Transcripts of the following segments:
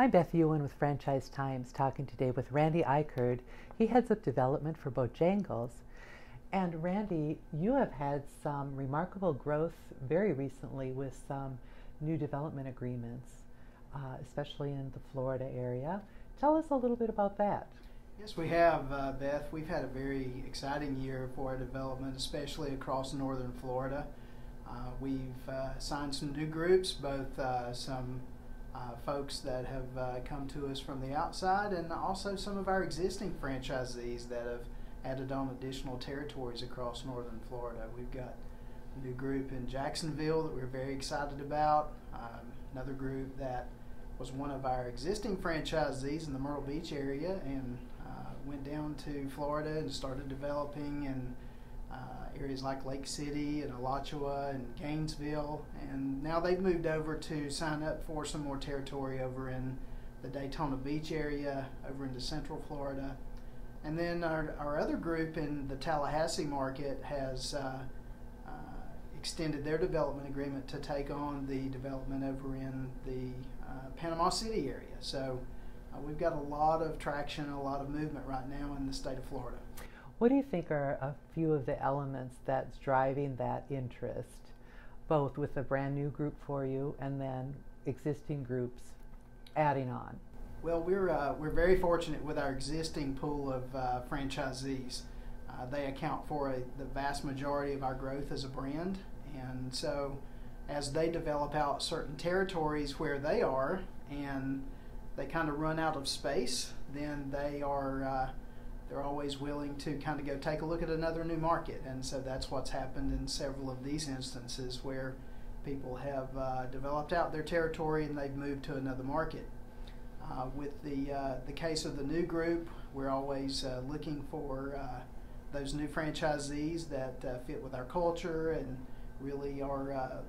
I'm Beth Ewen with Franchise Times, talking today with Randy Icard. He heads up development for Bojangles. And Randy, you have had some remarkable growth very recently with some new development agreements, uh, especially in the Florida area. Tell us a little bit about that. Yes, we have, uh, Beth. We've had a very exciting year for our development, especially across northern Florida. Uh, we've uh, signed some new groups, both uh, some uh, folks that have uh, come to us from the outside, and also some of our existing franchisees that have added on additional territories across northern Florida. We've got a new group in Jacksonville that we're very excited about, um, another group that was one of our existing franchisees in the Myrtle Beach area and uh, went down to Florida and started developing and areas like Lake City and Alachua and Gainesville. And now they've moved over to sign up for some more territory over in the Daytona Beach area, over into Central Florida. And then our, our other group in the Tallahassee market has uh, uh, extended their development agreement to take on the development over in the uh, Panama City area. So uh, we've got a lot of traction, a lot of movement right now in the state of Florida. What do you think are a few of the elements that's driving that interest, both with a brand new group for you and then existing groups adding on? Well, we're uh, we're very fortunate with our existing pool of uh, franchisees. Uh, they account for a, the vast majority of our growth as a brand, and so as they develop out certain territories where they are, and they kind of run out of space, then they are uh, they're always willing to kind of go take a look at another new market. And so that's what's happened in several of these instances where people have uh, developed out their territory and they've moved to another market. Uh, with the, uh, the case of the new group, we're always uh, looking for uh, those new franchisees that uh, fit with our culture and really are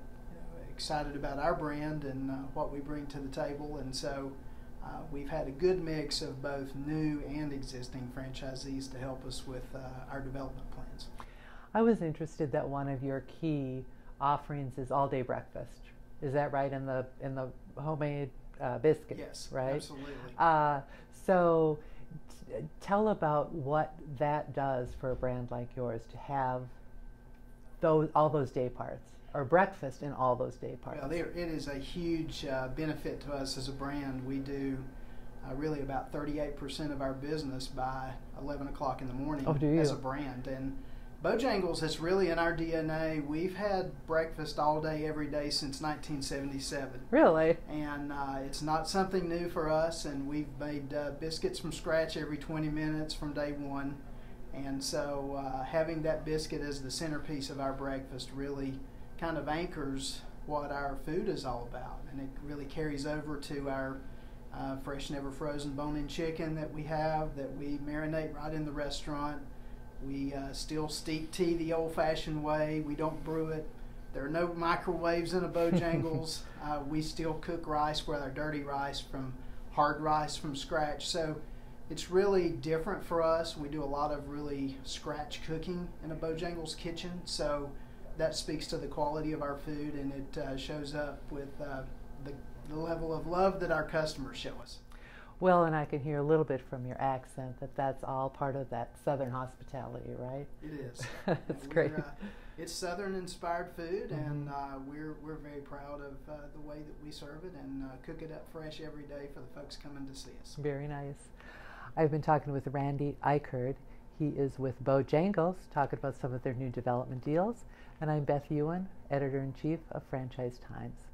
excited about our brand and what we bring to the table. And so uh, we've had a good mix of both new and existing franchisees to help us with uh, our development plans. I was interested that one of your key offerings is all day breakfast. Is that right in the in the homemade uh, biscuits? Yes, right. Absolutely. Uh, so, t- tell about what that does for a brand like yours to have those all those day parts or breakfast in all those day parts. Well, there, it is a huge uh, benefit to us as a brand. We do uh, really about 38% of our business by 11 o'clock in the morning oh, as a brand. And Bojangles is really in our DNA. We've had breakfast all day, every day since 1977. Really? And uh, it's not something new for us, and we've made uh, biscuits from scratch every 20 minutes from day one. And so uh, having that biscuit as the centerpiece of our breakfast really kind of anchors what our food is all about, and it really carries over to our uh, fresh, never frozen bone-in chicken that we have that we marinate right in the restaurant. We uh, still steep tea the old-fashioned way. We don't brew it. There are no microwaves in a Bojangles. uh, we still cook rice with our dirty rice from hard rice from scratch. So it's really different for us. We do a lot of really scratch cooking in a Bojangles kitchen. So that speaks to the quality of our food and it uh, shows up with uh, the, the level of love that our customers show us. Well, and I can hear a little bit from your accent that that's all part of that Southern hospitality, right? It is. that's great. Uh, it's Southern inspired food, mm-hmm. and uh, we're we're very proud of uh, the way that we serve it and uh, cook it up fresh every day for the folks coming to see us. Very nice. I've been talking with Randy Icard. He is with Bojangles, talking about some of their new development deals. And I'm Beth Ewen, Editor in Chief of Franchise Times.